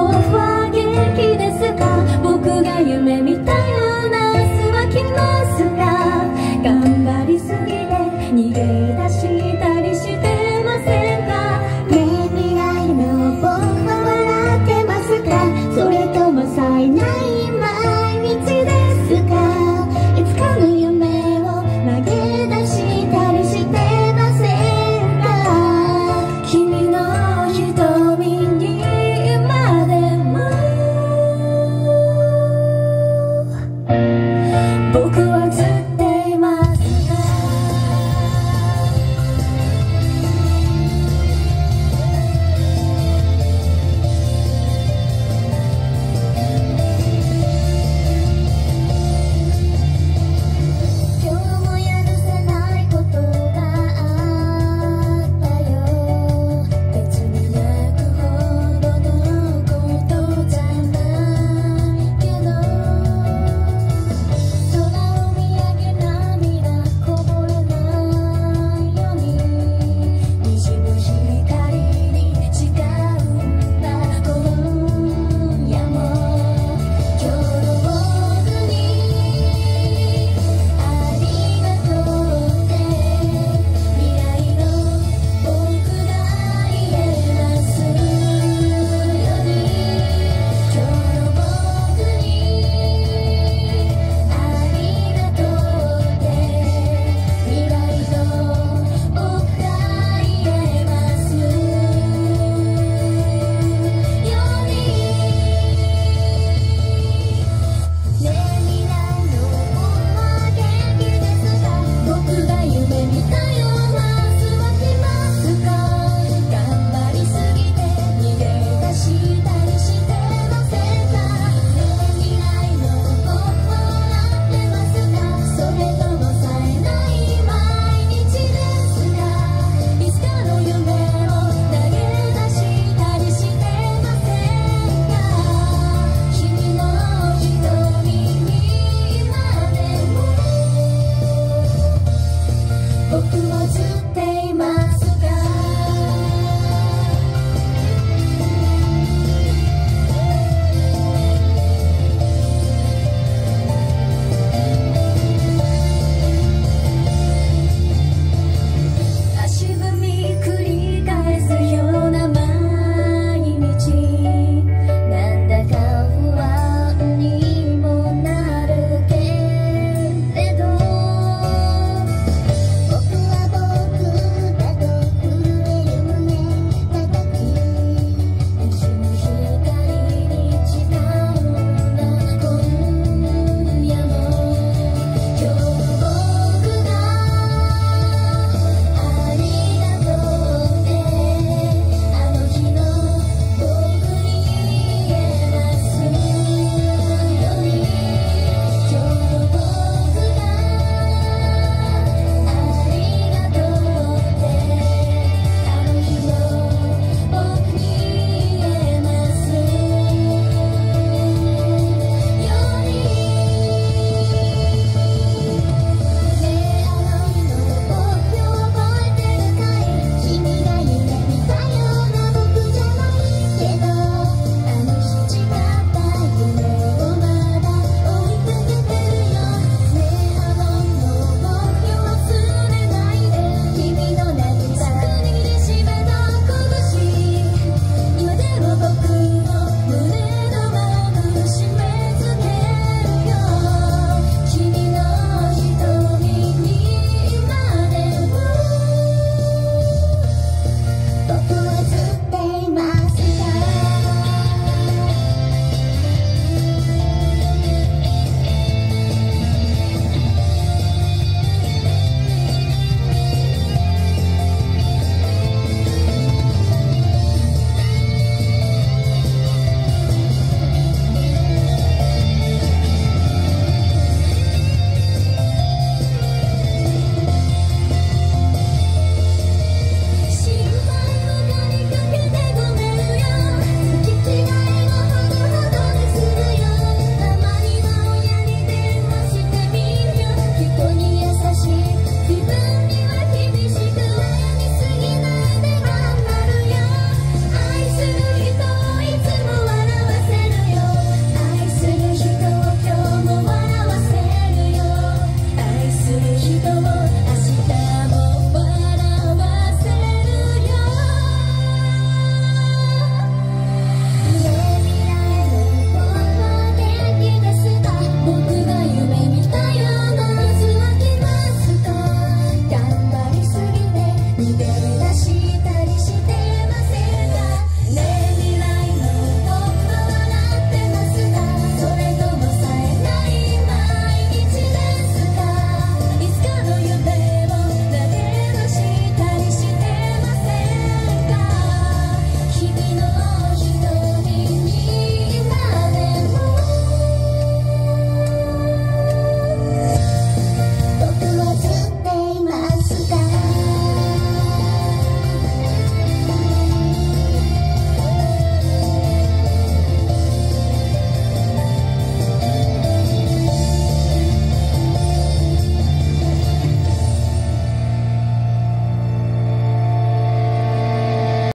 我发。